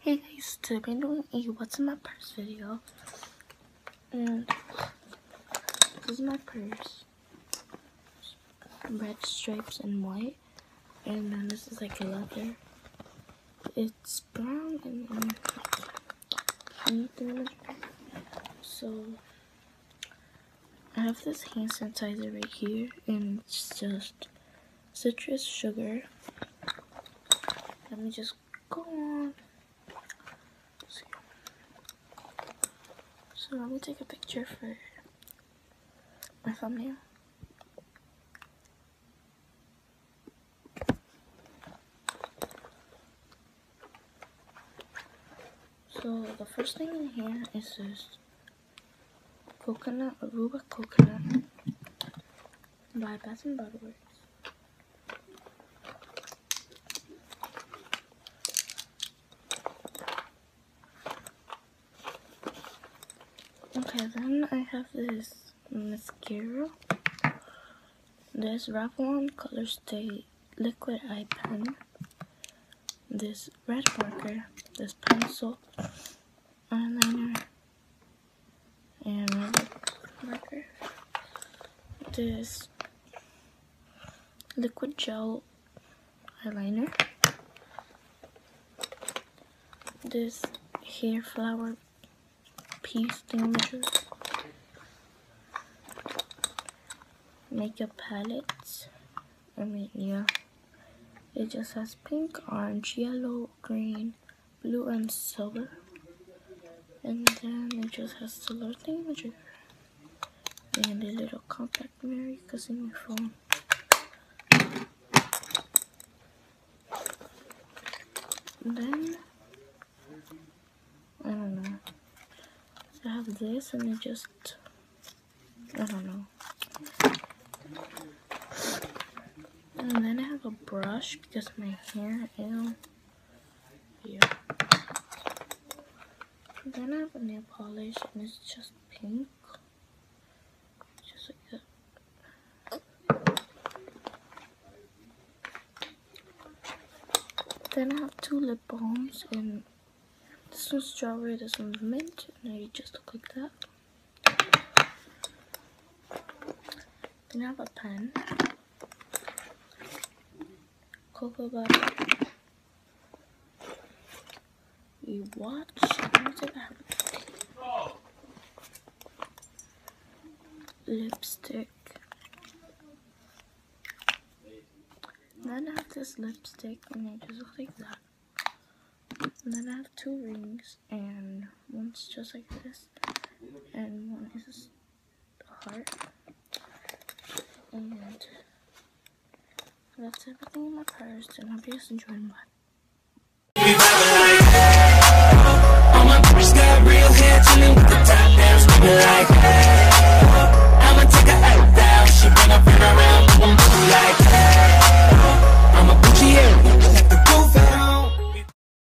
Hey guys, today I'm doing a what's in my purse video. And this is my purse. Red stripes and white. And then this is like a leather. It's brown and then So I have this hand sanitizer right here and it's just citrus sugar. Let me just go on. So let me take a picture for my thumbnail. So the first thing in here is this coconut Aruba coconut by Bath and Body Works. Okay, then I have this mascara. This Revlon Color Stay Liquid Eye Pen. This red marker. This pencil. Eyeliner. And red marker. This liquid gel eyeliner. This hair flower piece thingamager. Makeup palettes. I mean, yeah. It just has pink, orange, yellow, green, blue, and silver. And then it just has silver thingamager. And a little compact mirror you can see my phone. And then I have this and it just, I don't know. And then I have a brush because my hair, ew. Yeah. Then I have a nail polish and it's just pink. Just like that. Then I have two lip balms and this one's strawberry, this one's mint, and they just look like that. Then I have a pen, cocoa butter, a watch, lipstick. Then I have this lipstick, and it just looks like that. And then I have two rings, and one's just like this, and one is a heart. And that's everything in my purse, and I hope you guys enjoyed. Bye.